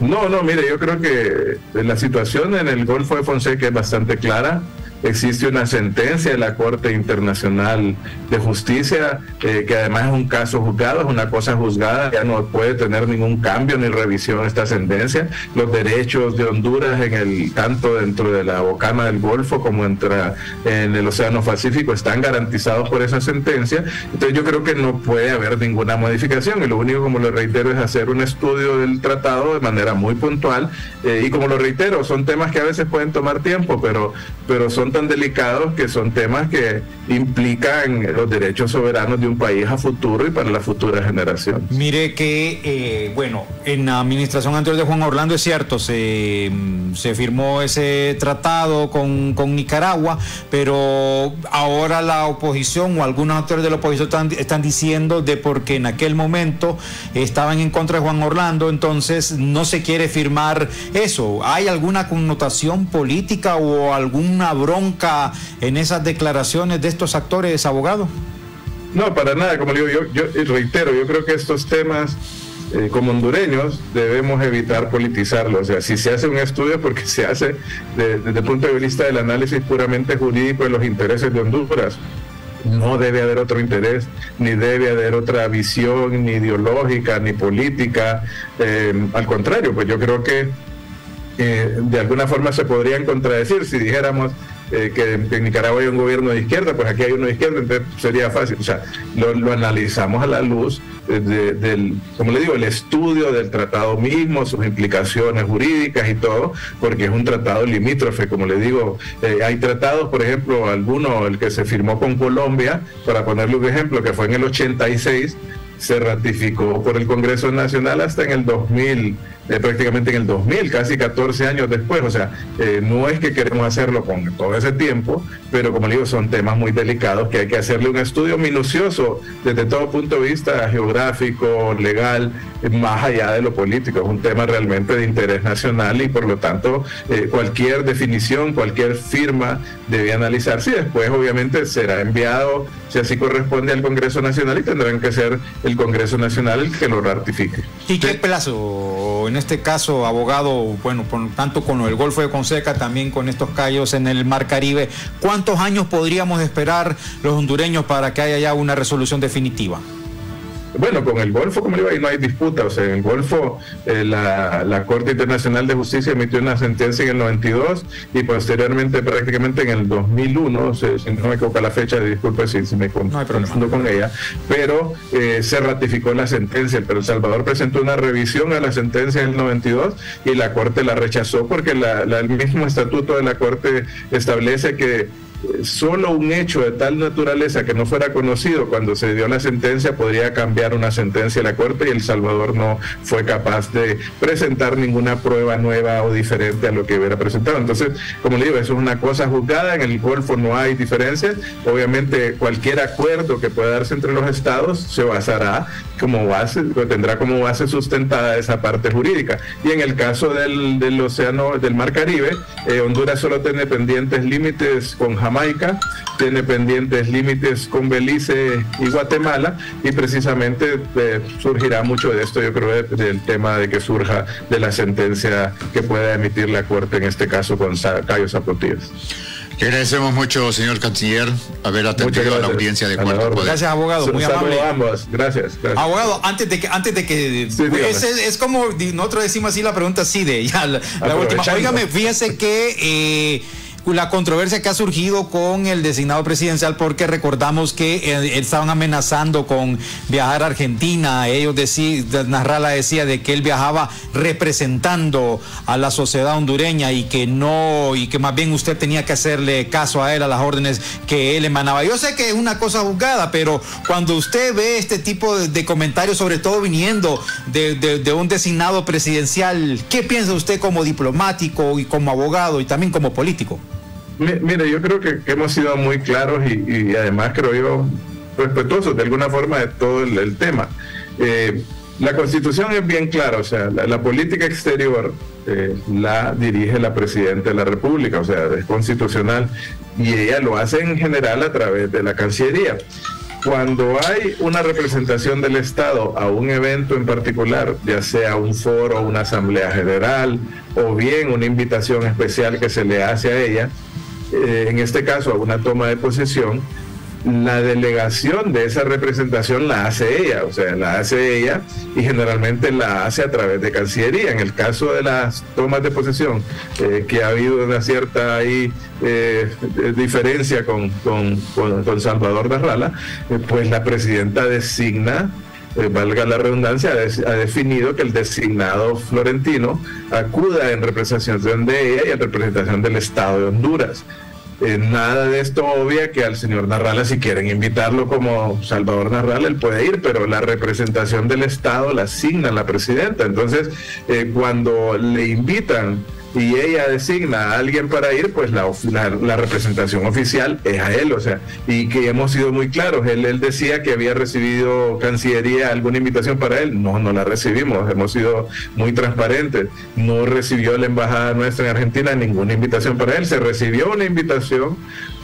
No, no, mire, yo creo que la situación en el Golfo de Fonseca es bastante clara existe una sentencia de la Corte Internacional de Justicia, eh, que además es un caso juzgado, es una cosa juzgada, ya no puede tener ningún cambio ni revisión esta sentencia. Los derechos de Honduras, en el, tanto dentro de la bocana del Golfo como entre, en el Océano Pacífico, están garantizados por esa sentencia. Entonces yo creo que no puede haber ninguna modificación y lo único, como le reitero, es hacer un estudio del tratado de manera muy puntual. Eh, y como lo reitero, son temas que a veces pueden tomar tiempo, pero, pero son tan delicados que son temas que implican los derechos soberanos de un país a futuro y para la futura generación. Mire que, eh, bueno, en la administración anterior de Juan Orlando es cierto, se, mm, se firmó ese tratado con, con, Nicaragua, pero ahora la oposición o algunos actores de la oposición están, están diciendo de porque en aquel momento estaban en contra de Juan Orlando, entonces no se quiere firmar eso. ¿Hay alguna connotación política o alguna bronca? en esas declaraciones de estos actores, abogados? No, para nada, como digo, yo, yo reitero, yo creo que estos temas eh, como hondureños debemos evitar politizarlos. O sea, si se hace un estudio [laughs] porque se hace desde el punto de vista del análisis puramente jurídico de los intereses de Honduras. No debe haber otro interés, ni debe haber otra visión, ni ideológica, ni política. Eh, al contrario, pues yo creo que eh, de alguna forma se podrían contradecir si dijéramos eh, que, en Nicaragua hay un gobierno de izquierda, pues aquí hay uno de izquierda, entonces sería fácil. O sea, lo, analizamos a la luz del, como le digo, el estudio del tratado mismo, sus implicaciones jurídicas y todo, porque es un tratado limítrofe, como le digo. Eh, hay tratados, por ejemplo, alguno, el que se firmó con Colombia, para ponerle un ejemplo, que fue en el 86, se ratificó por el Congreso Nacional hasta en el 2000 eh, prácticamente en el 2000, casi 14 años después. O sea, eh, no es que queremos hacerlo con todo ese tiempo, pero como digo, son temas muy delicados que hay que hacerle un estudio minucioso desde todo punto de vista geográfico, legal, más allá de lo político. Es un tema realmente de interés nacional y por lo tanto eh, cualquier definición, cualquier firma debe analizarse y después obviamente será enviado, si así corresponde, al Congreso Nacional y tendrán que ser el Congreso Nacional el que lo ratifique. ¿Y qué plazo en este caso, abogado, bueno, tanto con el Golfo de Conseca, también con estos callos en el Mar Caribe, ¿cuántos años podríamos esperar los hondureños para que haya ya una resolución definitiva? Bueno, con el Golfo, como digo, ahí no hay disputa. O sea, en el Golfo, eh, la, Corte Internacional de Justicia emitió una sentencia en el 92 y posteriormente, prácticamente en el 2001, si no me equivoco la fecha, disculpe si, me confundo con ella, pero eh, se ratificó la sentencia. Pero El Salvador presentó una revisión a la sentencia en el 92 y la Corte la rechazó porque el mismo estatuto de la Corte establece que solo un hecho de tal naturaleza que no fuera conocido cuando se dio la sentencia podría cambiar una sentencia de la Corte y El Salvador no fue capaz de presentar ninguna prueba nueva o diferente a lo que hubiera presentado. Entonces, como le digo, eso es una cosa juzgada, en el Golfo no hay diferencias. Obviamente, cualquier acuerdo que pueda darse entre los estados se basará como base, tendrá como base sustentada esa parte jurídica. Y en el caso del, del océano, del Mar Caribe, eh, Honduras solo tiene pendientes límites con Jamaica, tiene pendientes límites con Belice y Guatemala, y precisamente eh, surgirá mucho de esto, yo creo, del tema de que surja de la sentencia que pueda emitir la Corte, en este caso con Cayo Zapotillas. Agradecemos mucho, señor canciller, haber atendido a la audiencia de Cuarto Poder. Gracias, abogado, muy amable. ambos, gracias, Abogado, antes de que, antes de que es, como nosotros decimos así la pregunta sí de ya la, última. Óigame, fíjese que eh, la controversia que ha surgido con el designado presidencial porque recordamos que eh, estaban amenazando con viajar a Argentina. Ellos decían, Narrala decía de que él viajaba representando a la sociedad hondureña y que no, y que más bien usted tenía que hacerle caso a él, a las órdenes que él emanaba. Yo sé que es una cosa juzgada, pero cuando usted ve este tipo de, comentarios, sobre todo viniendo de un designado presidencial, ¿qué piensa usted como diplomático y como abogado y también como político? Mire, yo creo que, hemos sido muy claros y, además creo yo respetuosos de alguna forma de todo el, tema. Eh, la constitución es bien clara, o sea, la, política exterior eh, la dirige la presidenta de la República, o sea, es constitucional y ella lo hace en general a través de la Cancillería. Cuando hay una representación del Estado a un evento en particular, ya sea un foro, una asamblea general o bien una invitación especial que se le hace a ella, eh, en este caso a una toma de posesión, la delegación de esa representación la hace ella, o sea, la hace ella y generalmente la hace a través de Cancillería. En el caso de las tomas de posesión, eh, que ha habido una cierta eh, diferencia con, con, Salvador Darrala, pues la presidenta designa valga la redundancia, ha definido que el designado florentino acuda en representación de ella y en representación del Estado de Honduras. Eh, nada de esto obvia que al señor Narrala, si quieren invitarlo como Salvador Narrala, él puede ir, pero la representación del Estado la asigna la presidenta. Entonces, eh, cuando le invitan y ella designa a alguien para ir, pues la, la, representación oficial es a él, o sea, y que hemos sido muy claros. Él, él decía que había recibido Cancillería alguna invitación para él. No, no la recibimos, hemos sido muy transparentes. No recibió la embajada nuestra en Argentina ninguna invitación para él. Se recibió una invitación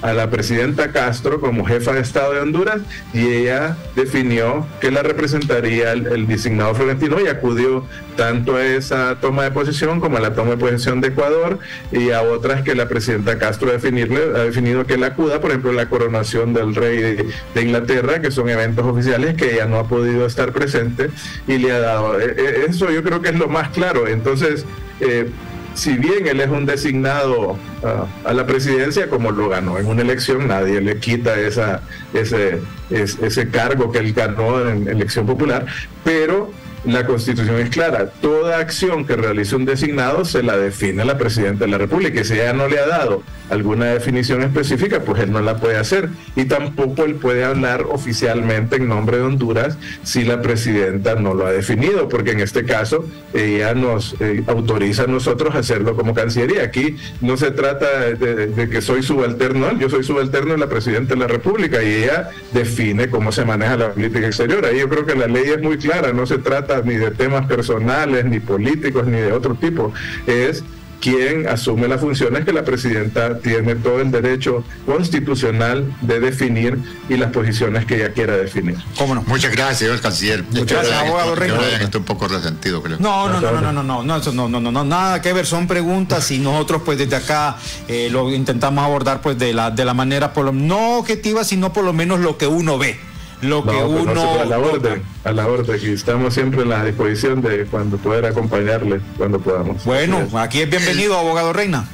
a la presidenta Castro como jefa de Estado de Honduras y ella definió que la representaría el, designado florentino y acudió tanto a esa toma de posición como a la toma de posición de Ecuador y a otras que la presidenta Castro ha, definido que la acuda, por ejemplo la coronación del rey de, Inglaterra, que son eventos oficiales que ella no ha podido estar presente y le ha dado. Eh, eh, eso yo creo que es lo más claro. Entonces, eh, si bien él es un designado ah, a la presidencia, como lo ganó en una elección, nadie le quita esa, ese, ese cargo que él ganó en elección popular, pero la constitución es clara, toda acción que realice un designado se la define la presidenta de la República y si ella no le ha dado alguna definición específica, pues él no la puede hacer y tampoco él puede hablar oficialmente en nombre de Honduras si la presidenta no lo ha definido, porque en este caso ella nos eh, autoriza a nosotros a hacerlo como Cancillería. Aquí no se trata de, que soy subalterno, yo soy subalterno de la presidenta de la República y ella define cómo se maneja la política exterior. Ahí yo creo que la ley es muy clara, no se trata ni de temas personales, ni políticos, ni de otro tipo. Es quien asume las funciones que la presidenta tiene todo el derecho constitucional de definir y las posiciones que ella quiera definir. ¿Cómo no? Muchas gracias, señor canciller. Muchas gracias, abogado Reina. Estoy un poco resentido, creo. No, no, no, no, no, no, no, no, no, no, no, no, nada que ver, son preguntas y nosotros pues desde acá eh, lo intentamos abordar pues de la, de la manera por lo, no objetiva, sino por lo menos lo que uno ve lo que pues, uno... a la orden, a la orden, aquí estamos siempre en la disposición de cuando poder acompañarle, cuando podamos. Bueno, aquí es bienvenido, abogado Reina.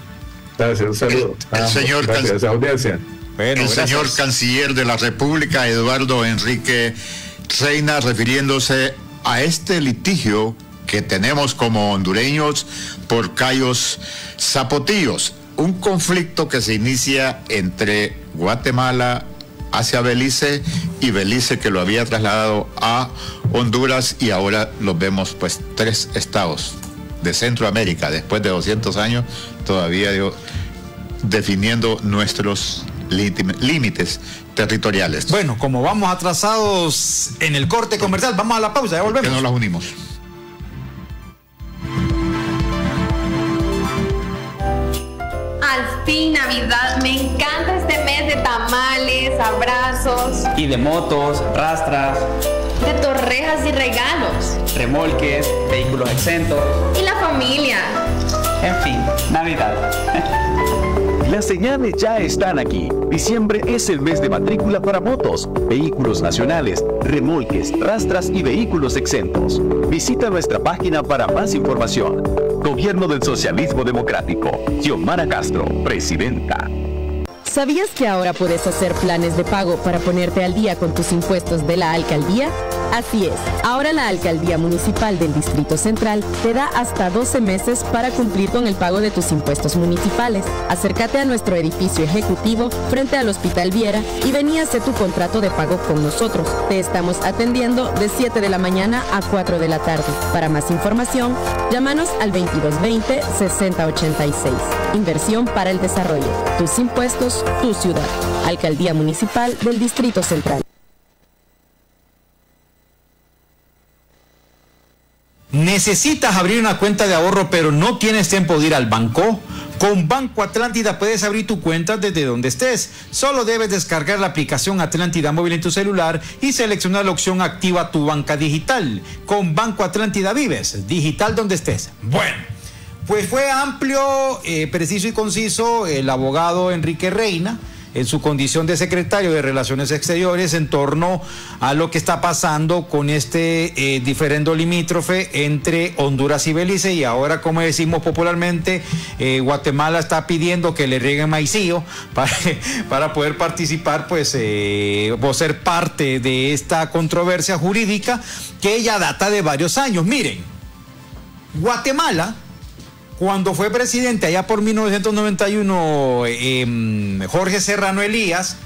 Gracias, un saludo. El, señor gracias, audiencia. el señor canciller de la República, Eduardo Enrique Reina, refiriéndose a este litigio que tenemos como hondureños por Cayos Zapotillos. un conflicto que se inicia entre Guatemala hacia Belice y Belice que lo había trasladado a Honduras y ahora los vemos pues tres estados de Centroamérica después de 200 años todavía definiendo nuestros límites territoriales. Bueno, como vamos atrasados en el corte comercial, vamos a la pausa, ya volvemos. Que nos las unimos. Al fin Navidad, me encanta este mes de tamales, abrazos. Y de motos, rastras. De torrejas y regalos. Remolques, vehículos exentos. Y la familia. En fin, Navidad. [laughs] Las señales ya están aquí. Diciembre es el mes de matrícula para motos, vehículos nacionales, remolques, rastras y vehículos exentos. Visita nuestra página para más información. Gobierno del Socialismo Democrático. Xiomara Castro, Presidenta. ¿Sabías que ahora puedes hacer planes de pago para ponerte al día con tus impuestos de la alcaldía? Así es, ahora la Alcaldía Municipal del Distrito Central te da hasta 12 meses para cumplir con el pago de tus impuestos municipales. Acércate a nuestro edificio ejecutivo frente al Hospital Viera y vení a hacer tu contrato de pago con nosotros. Te estamos atendiendo de 7 de la mañana a 4 de la tarde. Para más información, llámanos al 2220-6086. Inversión para el desarrollo. Tus impuestos, tu ciudad. Alcaldía Municipal del Distrito Central. ¿Necesitas abrir una cuenta de ahorro pero no tienes tiempo de ir al banco? Con Banco Atlántida puedes abrir tu cuenta desde donde estés. Solo debes descargar la aplicación Atlántida móvil en tu celular y seleccionar la opción Activa tu banca digital. Con Banco Atlántida vives, digital donde estés. Bueno, pues fue amplio, eh, preciso y conciso el abogado Enrique Reina en su condición de secretario de Relaciones Exteriores en torno a lo que está pasando con este eh, diferendo limítrofe entre Honduras y Belice y ahora, como decimos popularmente, eh, Guatemala está pidiendo que le rieguen maicillo [laughs] para, para poder participar, pues, eh, o ser parte de esta controversia jurídica que ya data de varios años. Miren, Guatemala cuando fue presidente allá por 1991, em, Jorge Serrano Elías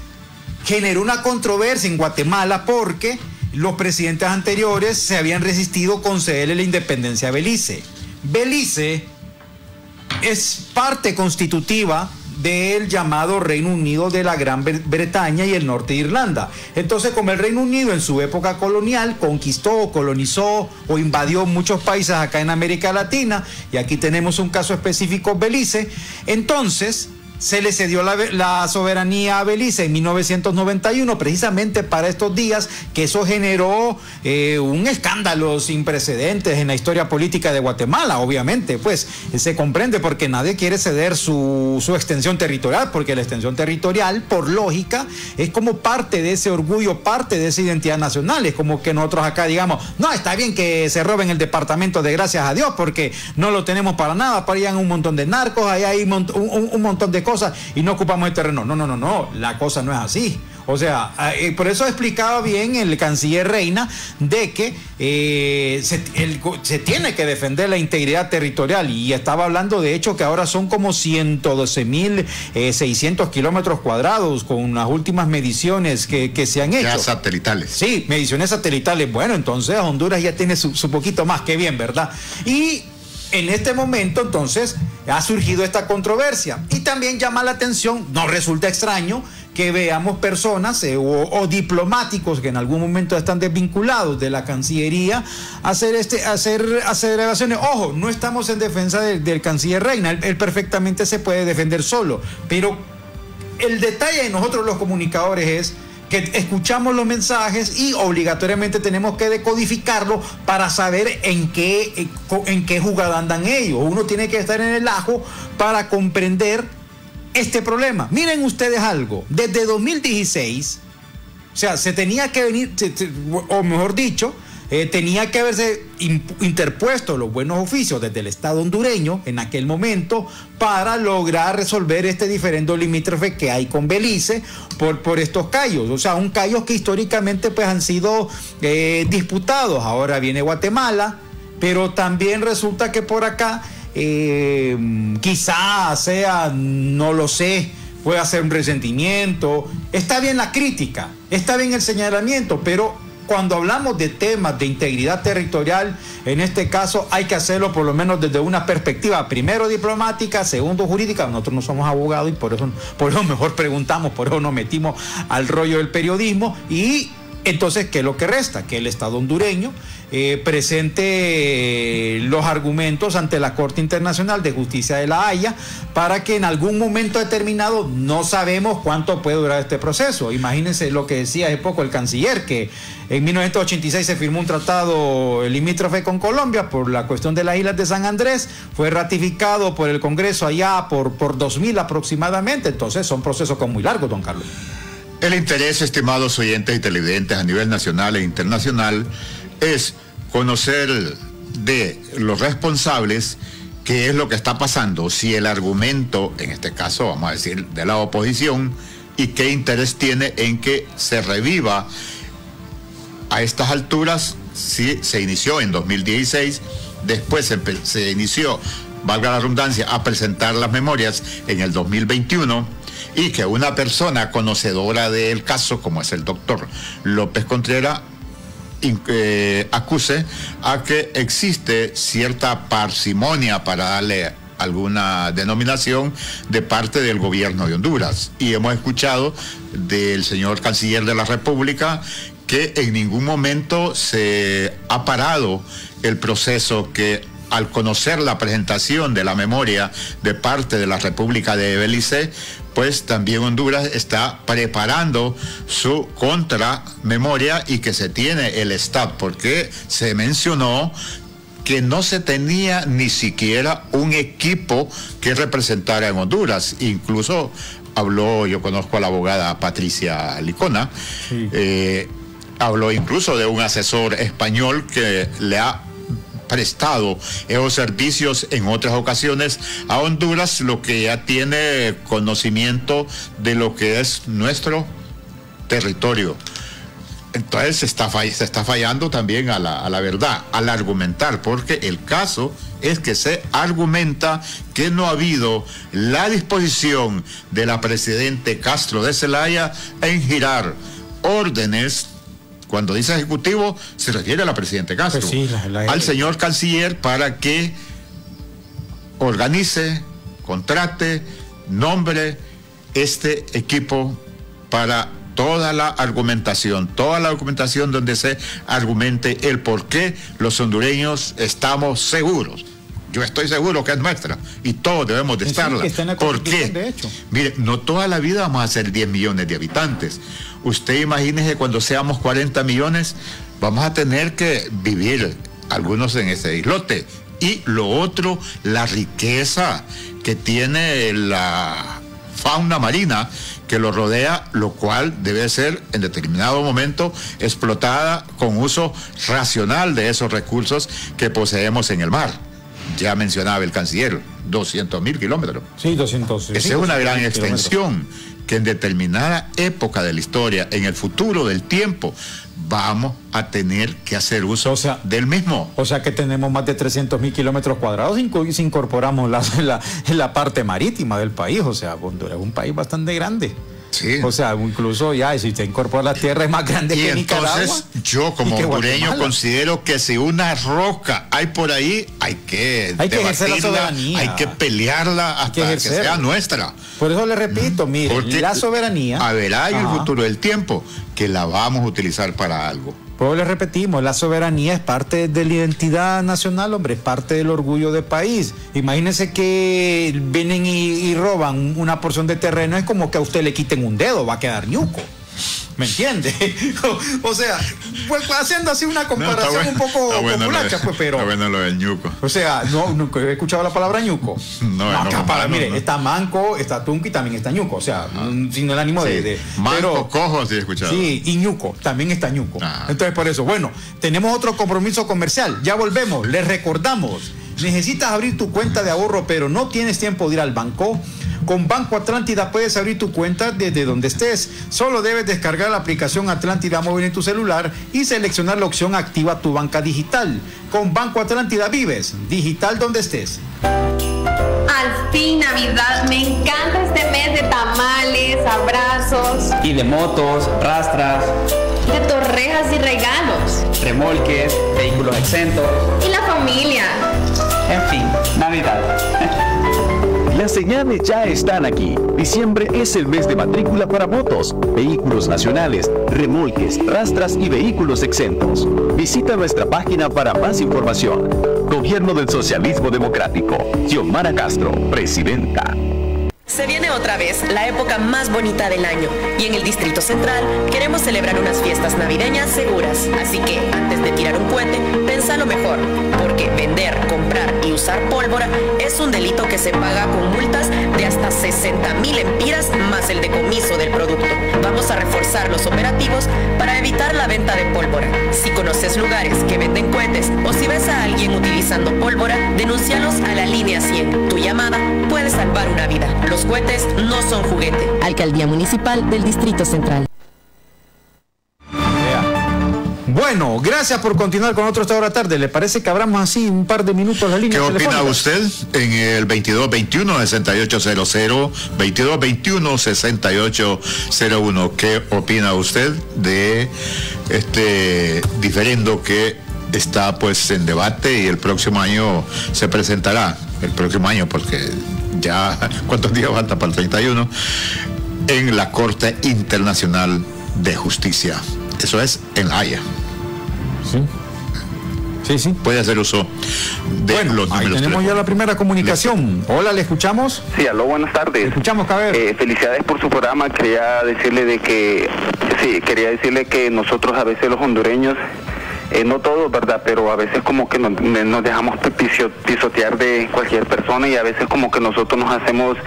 generó una controversia en Guatemala porque los presidentes anteriores se habían resistido a concederle la independencia a Belice. Belice es parte constitutiva del llamado Reino Unido de la Gran Bretaña y el norte de Irlanda. Entonces, como el Reino Unido en su época colonial conquistó, colonizó o invadió muchos países acá en América Latina, y aquí tenemos un caso específico, Belice, entonces se le cedió la, soberanía a Belice en 1991, precisamente para estos días, que eso generó eh, un escándalo sin precedentes en la historia política de Guatemala, obviamente, pues se comprende porque nadie quiere ceder su, extensión territorial, porque la extensión territorial, por lógica, es como parte de ese orgullo, parte de esa identidad nacional, es como que nosotros acá digamos, no, está bien que se roben el departamento de gracias a Dios, porque no lo tenemos para nada, para allá hay un montón de narcos, ahí hay un, un montón de cosas y no ocupamos el terreno. No, no, no, no, la cosa no es así. O sea, eh, por eso explicaba bien el canciller Reina de que eh, se, tiene que defender la integridad territorial y estaba hablando de hecho que ahora son como 112 mil 600 eh, kilómetros cuadrados con las últimas mediciones que, se han hecho. Ya satelitales. Sí, mediciones satelitales. Bueno, entonces Honduras ya tiene su, su poquito más que bien, ¿verdad? Y en este momento entonces ha surgido esta controversia. Y también llama la atención, no resulta extraño que veamos personas eh, o, diplomáticos que en algún momento están desvinculados de la Cancillería hacer este hacer Ojo, no estamos en defensa del canciller Reina, él perfectamente se puede defender solo, pero el detalle de nosotros los comunicadores es escuchamos los mensajes y obligatoriamente tenemos que decodificarlo para saber en qué, en qué jugada andan ellos. Uno tiene que estar en el ajo para comprender este problema. Miren ustedes algo, desde 2016, o sea, se tenía que venir, o mejor dicho, eh, tenía que haberse interpuesto los buenos oficios desde el Estado hondureño en aquel momento para lograr resolver este diferendo limítrofe que hay con Belice por, por estos callos. O sea, un callos que históricamente pues han sido eh, disputados. Ahora viene Guatemala, pero también resulta que por acá eh, quizá sea, no lo sé, puede ser un resentimiento. Está bien la crítica, está bien el señalamiento, pero cuando hablamos de temas de integridad territorial, en este caso hay que hacerlo por lo menos desde una perspectiva, primero diplomática, segundo jurídica. Nosotros no somos abogados y por eso, por mejor preguntamos, por eso nos metimos al rollo del periodismo y entonces, ¿qué es lo que resta? Que el Estado hondureño eh, presente los argumentos ante la Corte Internacional de Justicia de la Haya para que en algún momento determinado no sabemos cuánto puede durar este proceso. Imagínense lo que decía hace poco el canciller, que en 1986 se firmó un tratado limítrofe con Colombia por la cuestión de las islas de San Andrés, fue ratificado por el Congreso allá por, por 2000 aproximadamente, entonces son procesos muy largos, don Carlos. El interés, estimados oyentes y televidentes a nivel nacional e internacional, es conocer de los responsables qué es lo que está pasando, si el argumento, en este caso vamos a decir de la oposición, y qué interés tiene en que se reviva a estas alturas, si se inició en 2016, después se, inició, valga la redundancia, a presentar las memorias en el 2021 y que una persona conocedora del caso, como es el doctor López Contreras, eh, acuse a que existe cierta parsimonia para darle alguna denominación de parte del gobierno de Honduras. Y hemos escuchado del señor canciller de la República que en ningún momento se ha parado el proceso que al conocer la presentación de la memoria de parte de la República de Belice, pues también Honduras está preparando su contramemoria y que se tiene el Estado, porque se mencionó que no se tenía ni siquiera un equipo que representara en Honduras. Incluso habló, yo conozco a la abogada Patricia Licona, eh, habló incluso de un asesor español que le ha prestado esos servicios en otras ocasiones a Honduras, lo que ya tiene conocimiento de lo que es nuestro territorio. Entonces se está, se está fallando también a la, a la verdad, al argumentar, porque el caso es que se argumenta que no ha habido la disposición de la presidente Castro de Zelaya en girar órdenes cuando dice ejecutivo, se refiere a la presidenta Castro, pues al señor canciller para que organice, contrate, nombre este equipo para toda la argumentación, toda la documentación donde se argumente el por qué los hondureños estamos seguros. Yo estoy seguro que es nuestra y todos debemos de estarla. ¿Por qué? Mire, no toda la vida vamos a ser 10 millones de habitantes. Usted imagínese cuando seamos 40 millones, vamos a tener que vivir algunos en ese islote. Y lo otro, la riqueza que tiene la fauna marina que lo rodea, lo cual debe ser en determinado momento explotada con uso racional de esos recursos que poseemos en el mar. Ya mencionaba el canciller, 200 mil kilómetros. Sí, 200. Esa es una gran extensión que en determinada época de la historia, en el futuro del tiempo, vamos a tener que hacer uso del mismo. O sea que tenemos más de 300 mil kilómetros cuadrados si incorporamos [laughs] la, la, parte marítima del país. O sea, Honduras es un país bastante grande. O sea, incluso ya, si se incorpora la tierra es más grande que Nicaragua. Entonces, yo [laughs] como hondureño considero que si una roca hay por ahí, hay que hay que ejercer la soberanía. Hay que pelearla hasta que, sea nuestra. Por eso le repito, mire, la soberanía. A ver, hay el futuro del tiempo que la vamos a utilizar para algo. Pues le repetimos, la soberanía es parte de la identidad nacional, hombre, es parte del orgullo del país. Imagínense que vienen y, roban una porción de terreno, es como que a usted le quiten un dedo, va a quedar ñuco. ¿Me entiende? [laughs] o sea, pues haciendo así una comparación un poco populacha, pues, pero. Está bueno lo del ñuco. O sea, no, nunca he escuchado la palabra ñuco. No, no, no, para, mire, está manco, está tunco y también está ñuco. O sea, ah. sin el ánimo de, Manco, cojo, sí he escuchado. Sí, y ñuco, también está ñuco. Ah. Entonces, por eso, bueno, tenemos otro compromiso comercial. Ya volvemos, les recordamos. Necesitas abrir tu cuenta de ahorro, pero no tienes tiempo de ir al banco. Con Banco Atlántida puedes abrir tu cuenta desde donde estés. Solo debes descargar la aplicación Atlántida Móvil en tu celular y seleccionar la opción Activa tu banca digital. Con Banco Atlántida vives, digital donde estés. Al fin, Navidad. Me encanta este mes de tamales, abrazos. Y de motos, rastras. De torrejas y regalos. Remolques, vehículos exentos. Y la familia. En fin, Navidad. [laughs] Las señales ya están aquí. Diciembre es el mes de matrícula para motos, vehículos nacionales, remolques, rastras y vehículos exentos. Visita nuestra página para más información. Gobierno del Socialismo Democrático. Xiomara Castro, Presidenta. Se viene otra vez la época más bonita del año y en el Distrito Central queremos celebrar unas fiestas navideñas seguras. Así que antes de tirar un cohete, lo mejor, porque vender, comprar y usar pólvora es un delito que se paga con multas de hasta 60 mil empiras más el decomiso del producto. Vamos a reforzar los operativos para evitar la venta de pólvora. Si conoces lugares que venden cohetes o si ves a alguien utilizando pólvora, denuncialos a la línea 100. Tu llamada puede salvar una vida. Los cohetes no son juguete. Alcaldía Municipal del Distrito Central. Bueno, gracias por continuar con otro esta hora tarde. ¿Le parece que abramos así un par de minutos la línea? ¿Qué opina usted en el 2221-6800, 2221-6801? ¿Qué opina usted de este diferendo que está pues en debate y el próximo año se presentará? El próximo año, porque ya, [laughs] ¿cuántos días falta para el 31? En la Corte Internacional de Justicia. Eso es en Haya. Sí. Sí, sí. Puede hacer uso de bueno, los ahí tenemos ya la primera comunicación. Hola, ¿le escuchamos? Sí, aló, buenas tardes. escuchamos, Caber. Eh, felicidades por su programa. Quería decirle de que, sí, quería decirle que nosotros a veces los hondureños eh, no todos, ¿verdad? Pero a veces como que nos, dejamos pisotear de cualquier persona y a veces como que nosotros nos hacemos,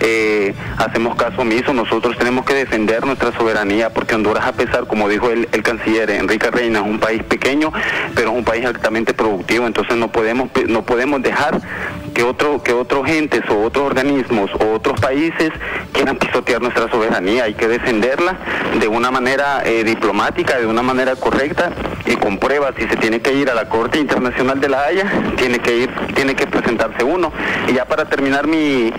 eh, hacemos caso omiso, nosotros tenemos que defender nuestra soberanía porque Honduras a pesar, como dijo el, el canciller Enrique Reina, es un país pequeño, pero es un país altamente productivo, entonces no podemos, no podemos dejar que otro, que otros gentes o otros organismos o otros países quieran pisotear nuestra soberanía, hay que defenderla de una manera eh, diplomática, de una manera correcta y con pruebas, si se tiene que ir a la Corte Internacional de la Haya, tiene que ir, tiene que presentarse uno. Y ya para terminar mi,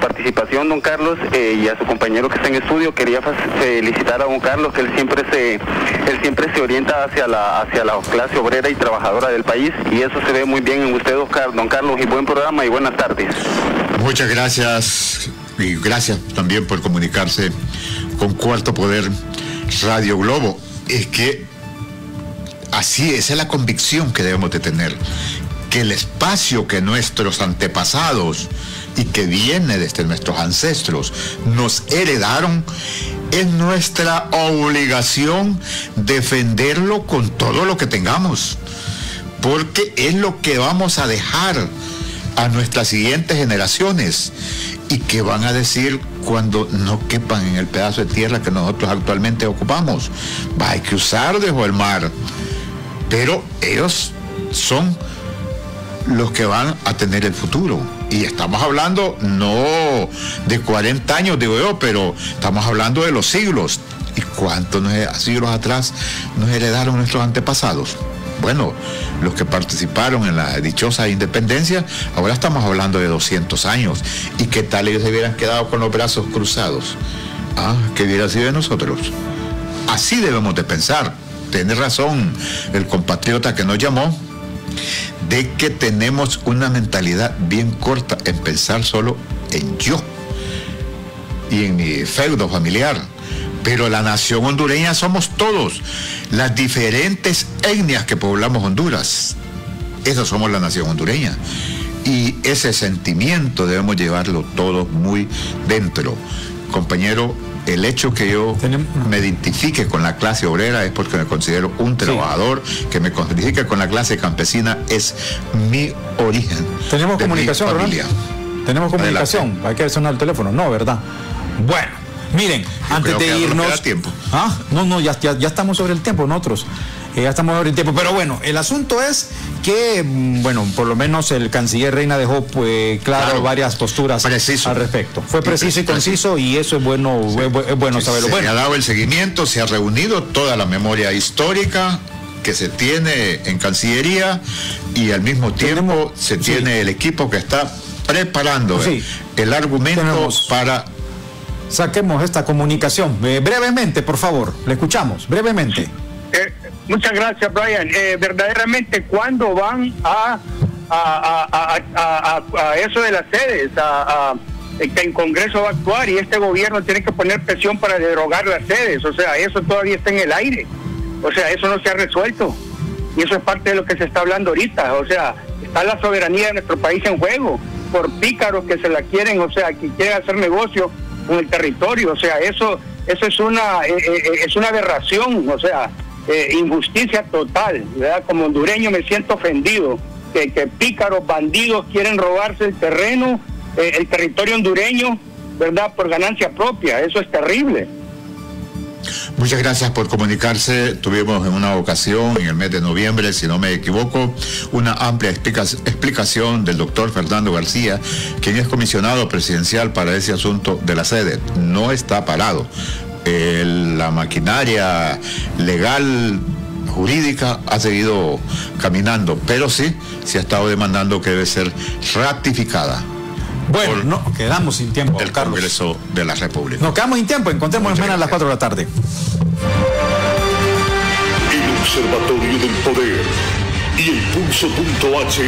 participación, don Carlos, eh, y a su compañero que está en estudio, quería felicitar a don Carlos, que él siempre se, él siempre se orienta hacia la, hacia la clase obrera y trabajadora del país, y eso se ve muy bien en usted, don Carlos, y buen programa y buenas tardes. Muchas gracias, y gracias también por comunicarse con Cuarto Poder Radio Globo. Es que Así, esa es la convicción que debemos de tener, que el espacio que nuestros antepasados y que viene desde nuestros ancestros nos heredaron, es nuestra obligación defenderlo con todo lo que tengamos, porque es lo que vamos a dejar a nuestras siguientes generaciones y que van a decir cuando no quepan en el pedazo de tierra que nosotros actualmente ocupamos. Va, hay que usar dejo el mar pero ellos son los que van a tener el futuro. Y estamos hablando no de 40 años, digo yo, pero estamos hablando de los siglos. ¿Y cuántos siglos atrás nos heredaron nuestros antepasados? Bueno, los que participaron en la dichosa independencia, ahora estamos hablando de 200 años. ¿Y qué tal ellos se hubieran quedado con los brazos cruzados? Ah, ¿qué hubiera sido de nosotros? Así debemos de pensar tiene razón el compatriota que nos llamó, de que tenemos una mentalidad bien corta en pensar solo en yo y en mi feudo familiar. Pero la nación hondureña somos todos, las diferentes etnias que poblamos Honduras. Eso somos la nación hondureña. Y ese sentimiento debemos llevarlo todos muy dentro. Compañero el hecho que yo me identifique con la clase obrera es porque me considero un trabajador, que me identifique con la clase campesina es mi origen. Tenemos comunicación, familia. Tenemos comunicación, hay que sonar el teléfono, no, ¿verdad? Bueno, miren, antes de irnos... tiempo. Ah, no, no, ya, ya, ya estamos sobre el tiempo nosotros ya estamos ahora en tiempo. Pero bueno, el asunto es que, mm, bueno, por lo menos el canciller Reina dejó pues, claro, varias posturas al respecto. Fue preciso y conciso y eso es bueno, es, bueno saberlo. Se ha dado el seguimiento, se ha reunido toda la memoria histórica que se tiene en Cancillería y al mismo tiempo se tiene el equipo que está preparando el argumento para saquemos esta comunicación. Eh, brevemente, por favor, le escuchamos, brevemente. Eh, muchas gracias, Brian. Eh, verdaderamente, ¿cuándo van a, a, a, eso de las sedes? A, el Congreso va a actuar y este gobierno tiene que poner presión para derogar las sedes. O sea, eso todavía está en el aire. O sea, eso no se ha resuelto. Y eso es parte de lo que se está hablando ahorita. O sea, está la soberanía de nuestro país en juego por pícaros que se la quieren, o sea, que quieren hacer negocio con el territorio. O sea, eso, eso es una, eh, eh, eh, es una aberración, o sea, injusticia total. ¿verdad? Como hondureño me siento ofendido que, que pícaros, bandidos quieren robarse el terreno, el territorio hondureño, ¿verdad? Por ganancia propia. Eso es terrible. Muchas gracias por comunicarse. Tuvimos en una ocasión, en el mes de noviembre, si no me equivoco, una amplia explicación del doctor Fernando García, quien es comisionado presidencial para ese asunto de la sede. No está parado. la maquinaria legal jurídica ha seguido caminando, pero sí se ha estado demandando que debe ser ratificada bueno, no, quedamos sin tiempo. Del Congreso de la República. Nos quedamos sin tiempo. Encontrémonos mañana a las 4 de la tarde. El Observatorio del Poder y el Pulso.h